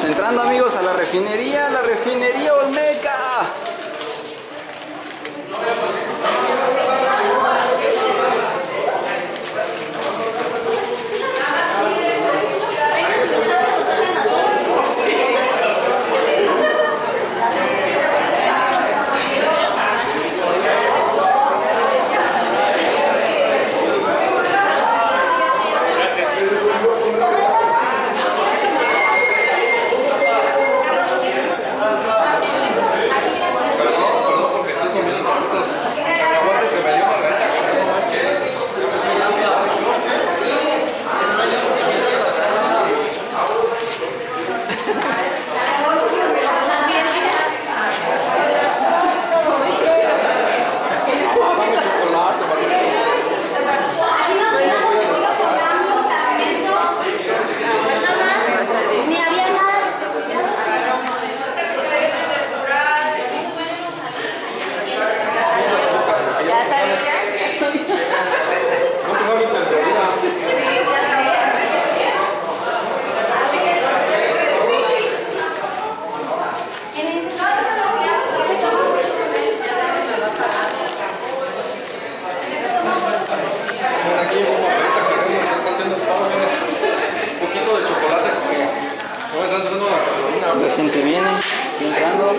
Entrando amigos a la refinería, la refinería Olmeca. Ni había nada de ¿Ya sabía? Aquí como ahorita que vemos que está haciendo el pavo, viene un poquito de chocolate porque no me están haciendo la gasolina. La gente viene, entrando.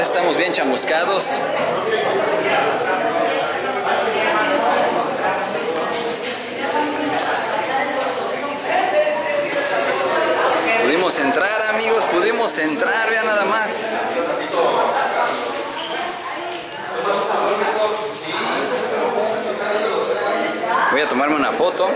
Estamos bien chamuscados. Pudimos entrar amigos, pudimos entrar, vean nada más. Voy a tomarme una foto.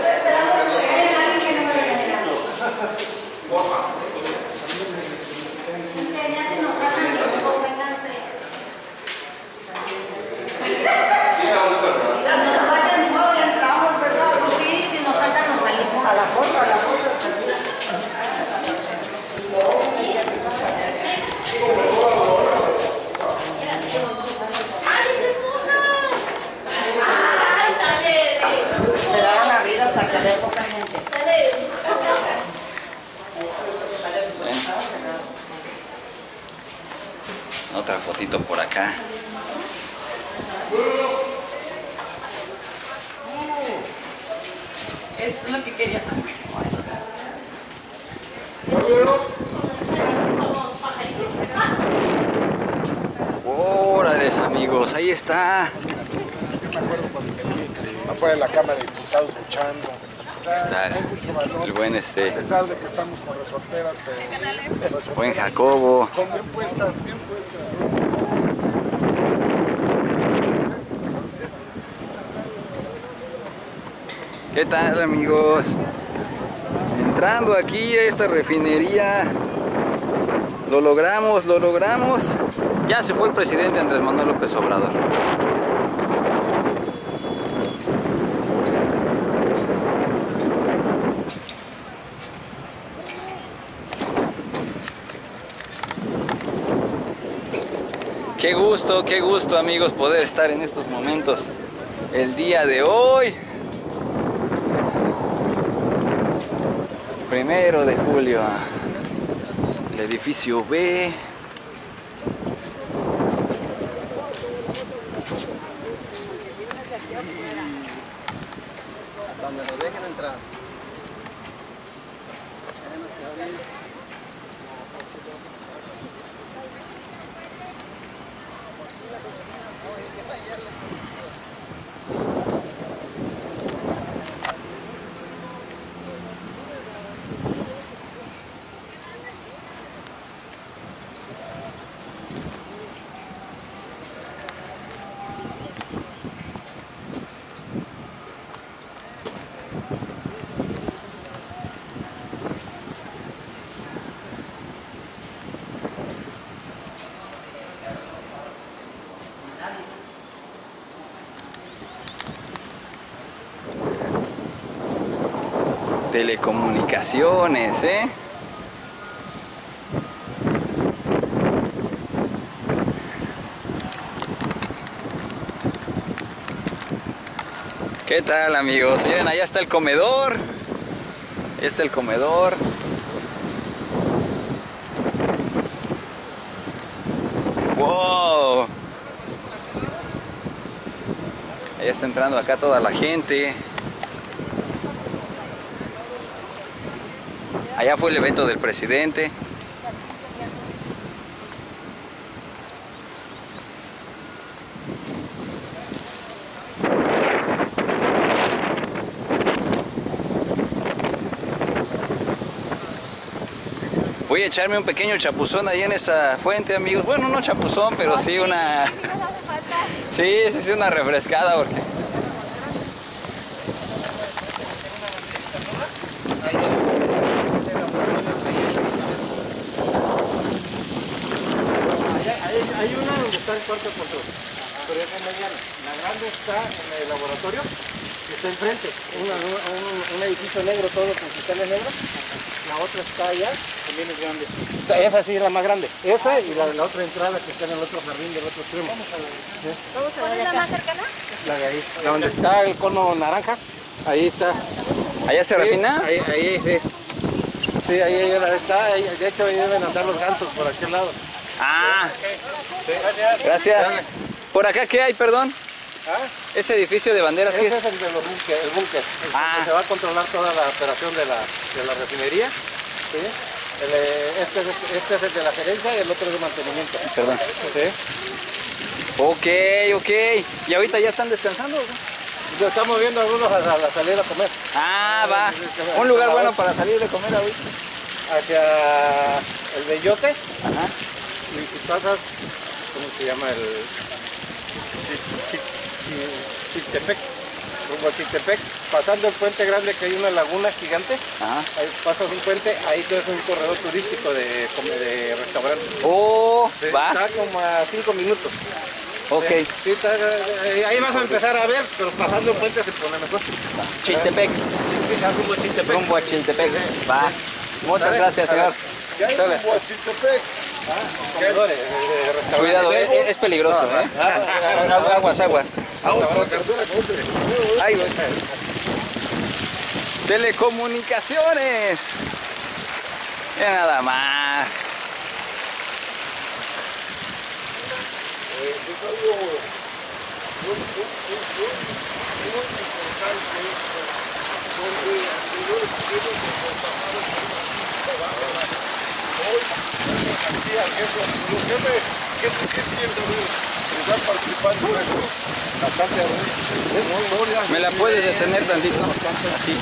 Sí, si nos sacan nos salimos. A la foto, a la foto. Me la van a abrir hasta que haya poca gente. Otra fotito por acá. Esto es lo que quería también. Órales amigos, ahí está. Yo me acuerdo cuando me vi afuera de la Cámara de Diputados luchando. Está valor, el buen A este, pesar de que estamos con resorteras, pero buen Jacobo. con bien puestas, bien puestas. ¿Qué tal amigos? Entrando aquí a esta refinería. Lo logramos, lo logramos. Ya se fue el presidente Andrés Manuel López Obrador. Qué gusto, qué gusto amigos poder estar en estos momentos el día de hoy. Primero de julio, el edificio B. Telecomunicaciones, ¿eh? ¿Qué tal amigos? Miren, allá está el comedor. Ahí está el comedor. ¡Wow! Ahí está entrando acá toda la gente. Allá fue el evento del presidente. Voy a echarme un pequeño chapuzón ahí en esa fuente, amigos. Bueno, no chapuzón, pero sí una... Sí, sí, sí, una refrescada porque... Hay, hay una donde está el cuarto control, pero es mediana. La grande está en el laboratorio, que está enfrente. Una- un, un edificio negro, todo con cristales negros. La otra está allá, también es grande. Esa sí es la más grande. Esa y la de la otra entrada que está en el otro jardín del otro extremo. ¿Cuál es la más cercana? La de ahí. La donde está el cono naranja, ahí está. ¿Allá se refina? Ahí, ahí, sí. Sí, ahí, ahí está. ahí- de hecho, ahí deben andar los gansos por aquel lado. Ah, gracias. ¿Por acá qué hay, perdón? ¿Ah? Ese edificio de banderas, ¿qué Ese es? es el de los búnker, el búnker. Ah. se va a controlar toda la operación de la, de la refinería. ¿sí? El, eh, este, es, este es el de la gerencia y el otro es de mantenimiento. Perdón. ¿sí? Ok, ok. ¿Y ahorita ya están descansando? o qué? Lo estamos viendo algunos a, a la salida a comer. Ah, va. Un lugar bueno para salir de comer ahorita. Hacia el Bellote Ajá. Y si pasas, ¿cómo se llama? El Chi- Chi- Chi- Chiltepec. Rumbo a Chiltepec, pasando el puente grande que hay una laguna gigante. Ajá. Ahí pasas un puente, ahí tienes un corredor turístico de, come- de restaurantes. Oh, Sí, va. Está como a 5 minutos. Ok. Sí, está, eh, ahí vas a empezar a ver, pero pasando el puente se pone mejor. Chiltepec. Sí, rumbo a Chiltepec. Rumbo a Chiltepec. Va. Muchas gracias, señor. De restaurantes. Cuidado, es, es peligroso, ¿eh? Aguas, aguas. Ay, güey. Telecomunicaciones. Ya nada más. ¿Qué, qué siente estar participando en esto? Bastante. ¿Me la puedes detener tantito? Así.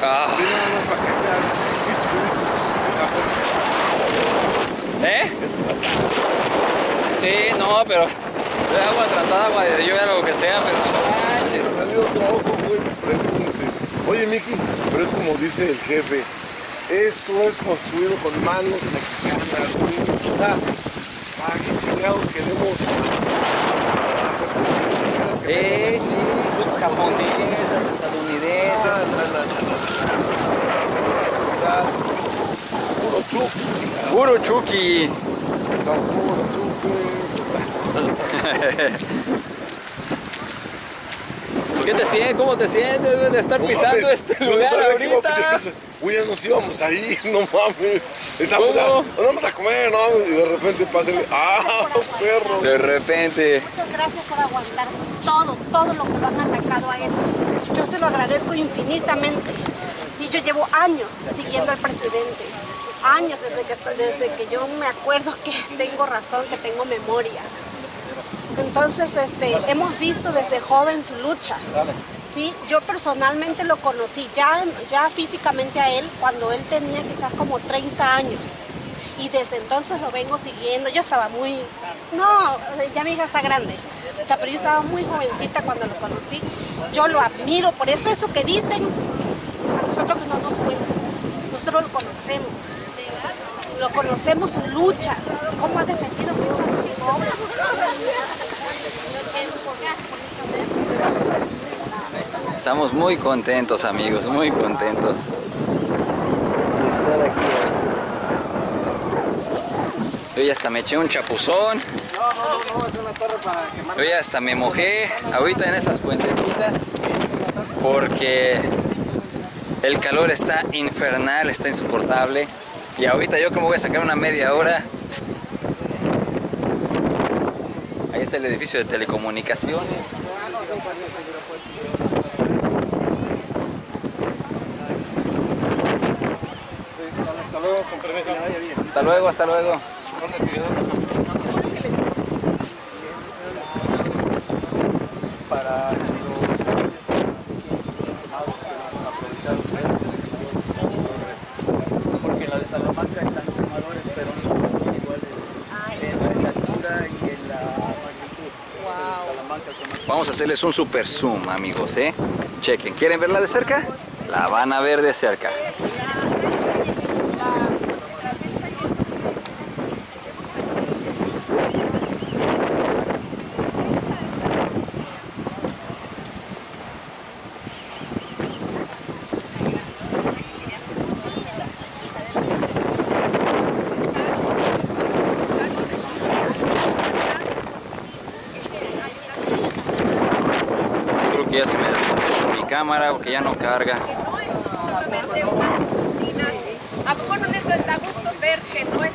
Ah. ¿Eh? Sí, no, pero de agua tratada, agua de lluvia, lo que sea, pero salió trabajo muy pregunte. Oye, Miki, pero es como dice el jefe, esto es construido con manos mexicanas, güey. O sea, ¿para qué chingados queremos Eh, sí, japonesas, estadounidenses. Ah, no, no, no. O sea, puro chup, Puro Chucky. ¿Qué te sientes? ¿Cómo te sientes? De estar No pisando mames, este lugar a ahorita. Güey, ya nos íbamos a ir, no mames. Estamos a, ¿Cómo? nos vamos a comer, ¿no? Y de repente pasa el... ¡Ah, perros! De repente. Muchas gracias por aguantar todo, todo lo que lo han atacado a él. Yo se lo agradezco infinitamente. Sí, yo llevo años siguiendo al presidente. Años desde que, desde que yo me acuerdo que tengo razón, que tengo memoria. Entonces, este, hemos visto desde joven su lucha. conocí, yo personalmente lo conocí ya, ya físicamente a él cuando él tenía quizás como 30 años. Y desde entonces lo vengo siguiendo. Yo estaba muy, no, ya mi hija está grande. O sea, pero yo estaba muy jovencita cuando lo conocí. Yo lo admiro, por eso eso que dicen, a nosotros que no nos cuentan. Nosotros lo conocemos. Lo conocemos su lucha, cómo ha defendido. Estamos muy contentos amigos, muy contentos. estar aquí hoy. Yo ya hasta me eché un chapuzón. Yo ya hasta me mojé ahorita en esas puentecitas porque el calor está infernal, está insoportable. Y ahorita yo como voy a sacar una media hora. Ahí está el edificio de telecomunicaciones. Hasta luego. Hasta luego, hasta luego. Para porque en la de Salamanca están fumadores, pero no son iguales en la altura y en la magnitud. En Salamanca son más Vamos a hacerles un super zoom, amigos, ¿eh? Chequen, ¿quieren verla de cerca? La van a ver de cerca. Ya se me mi cámara porque ya no carga. ¿A poco no les da gusto ver que no es